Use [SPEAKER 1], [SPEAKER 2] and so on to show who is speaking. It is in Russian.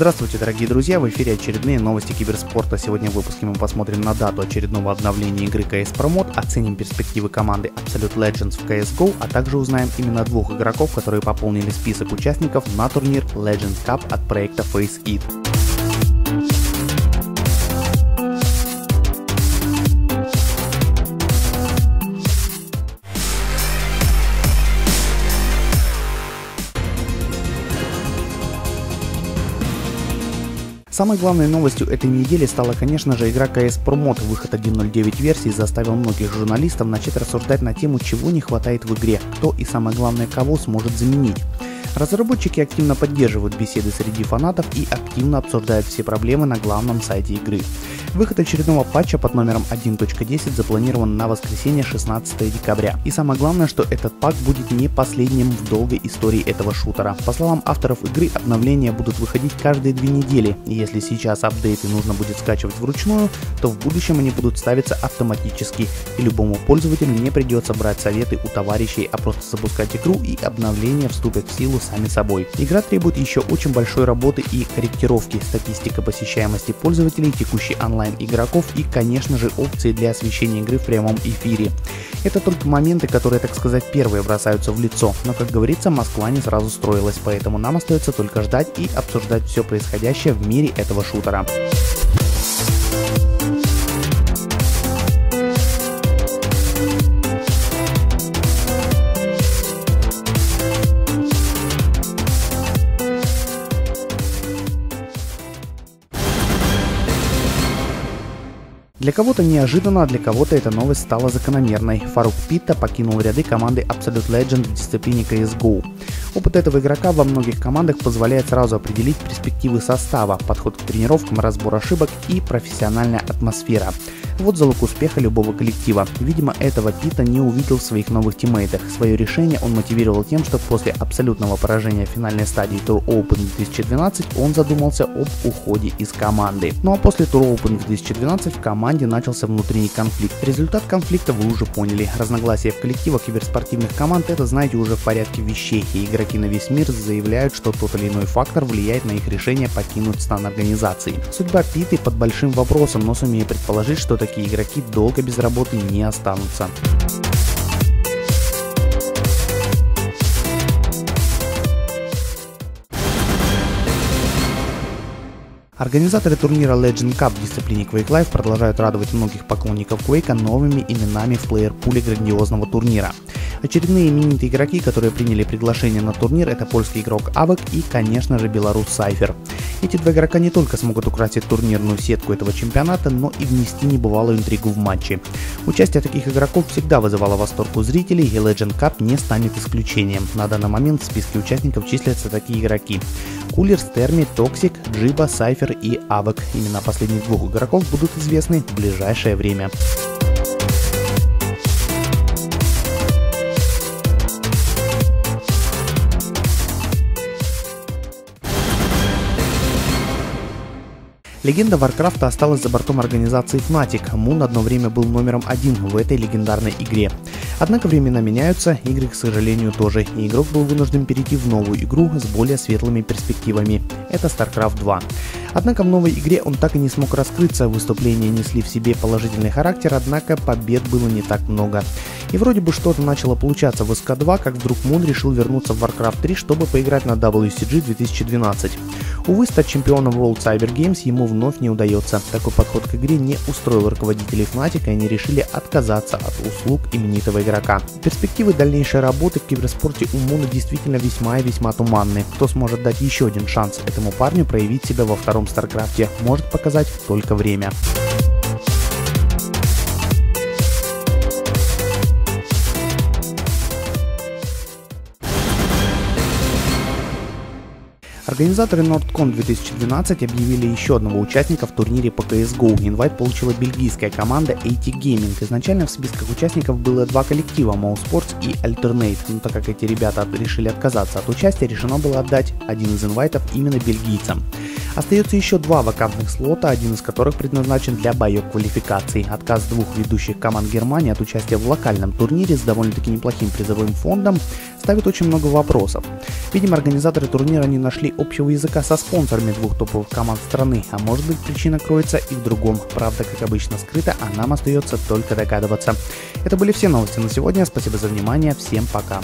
[SPEAKER 1] Здравствуйте, дорогие друзья! В эфире очередные новости киберспорта. Сегодня в выпуске мы посмотрим на дату очередного обновления игры CS Promote, оценим перспективы команды Absolute Legends в CSGO, а также узнаем именно двух игроков, которые пополнили список участников на турнир Legends Cup от проекта Face It. Самой главной новостью этой недели стала, конечно же, игра CS Promote. Выход 1.09 версии заставил многих журналистов начать рассуждать на тему, чего не хватает в игре, кто и самое главное, кого сможет заменить. Разработчики активно поддерживают беседы среди фанатов и активно обсуждают все проблемы на главном сайте игры. Выход очередного патча под номером 1.10 запланирован на воскресенье 16 декабря. И самое главное, что этот пак будет не последним в долгой истории этого шутера. По словам авторов игры, обновления будут выходить каждые две недели. И если сейчас апдейты нужно будет скачивать вручную, то в будущем они будут ставиться автоматически. И любому пользователю не придется брать советы у товарищей, а просто запускать игру и обновления вступят в силу сами собой. Игра требует еще очень большой работы и корректировки. Статистика посещаемости пользователей, текущий онлайн игроков и, конечно же, опции для освещения игры в прямом эфире. Это только моменты, которые, так сказать, первые бросаются в лицо, но, как говорится, Москва не сразу строилась, поэтому нам остается только ждать и обсуждать все происходящее в мире этого шутера. Для кого-то неожиданно, а для кого-то эта новость стала закономерной. Фарук Питта покинул ряды команды Absolute Legend в дисциплине CSGO. Опыт этого игрока во многих командах позволяет сразу определить перспективы состава, подход к тренировкам, разбор ошибок и профессиональная атмосфера. Вот залог успеха любого коллектива. Видимо, этого Пита не увидел в своих новых тиммейтах. Свое решение он мотивировал тем, что после абсолютного поражения в финальной стадии Tour Open 2012 он задумался об уходе из команды. Ну а после Tour Open 2012 в команде начался внутренний конфликт. Результат конфликта вы уже поняли. Разногласия в коллективах киберспортивных команд это знаете уже в порядке вещей. И игроки на весь мир заявляют, что тот или иной фактор влияет на их решение покинуть стан организации. Судьба Питы под большим вопросом, но сумею предположить, что такие такие игроки долго без работы не останутся. Организаторы турнира Legend Cup в дисциплине Quake Live продолжают радовать многих поклонников Quake новыми именами в плеер-пуле грандиозного турнира. Очередные именитые игроки, которые приняли приглашение на турнир, это польский игрок Авок и, конечно же, белорус Сайфер. Эти два игрока не только смогут украсить турнирную сетку этого чемпионата, но и внести небывалую интригу в матче. Участие таких игроков всегда вызывало восторг у зрителей, и Legend Cup не станет исключением. На данный момент в списке участников числятся такие игроки. Cooller, Stermy, Toxjq, Jibo, Cypher и Av3k. Имена последних двух игроков будут известны в ближайшее время. Легенда Варкрафта осталась за бортом организации Fnatic. Мун одно время был номером один в этой легендарной игре. Однако времена меняются, игры, к сожалению, тоже, и игрок был вынужден перейти в новую игру с более светлыми перспективами. Это StarCraft 2. Однако в новой игре он так и не смог раскрыться, выступления несли в себе положительный характер, однако побед было не так много. И вроде бы что-то начало получаться в SK2, как вдруг Мун решил вернуться в Warcraft 3, чтобы поиграть на WCG 2012. Увы, стать чемпионом World Cyber Games ему вновь не удается. Такой подход к игре не устроил руководителей Fnatic, и они решили отказаться от услуг именитого игрока. Перспективы дальнейшей работы в киберспорте у Муна действительно весьма и весьма туманны. Кто сможет дать еще один шанс этому парню проявить себя во втором Старкрафте, может показать только время. Организаторы NordCon 2012 объявили еще одного участника в турнире по CSGO. Инвайт получила бельгийская команда AT Gaming. Изначально в списках участников было два коллектива Mo и Alternate, но так как эти ребята решили отказаться от участия, решено было отдать один из инвайтов именно бельгийцам. Остается еще два вакантных слота, один из которых предназначен для боев квалификаций. Отказ двух ведущих команд Германии от участия в локальном турнире с довольно-таки неплохим призовым фондом ставит очень много вопросов. Видимо, организаторы турнира не нашли общего языка со спонсорами двух топовых команд страны, а может быть причина кроется и в другом. Правда, как обычно, скрыта, а нам остается только догадываться. Это были все новости на сегодня. Спасибо за внимание. Всем пока.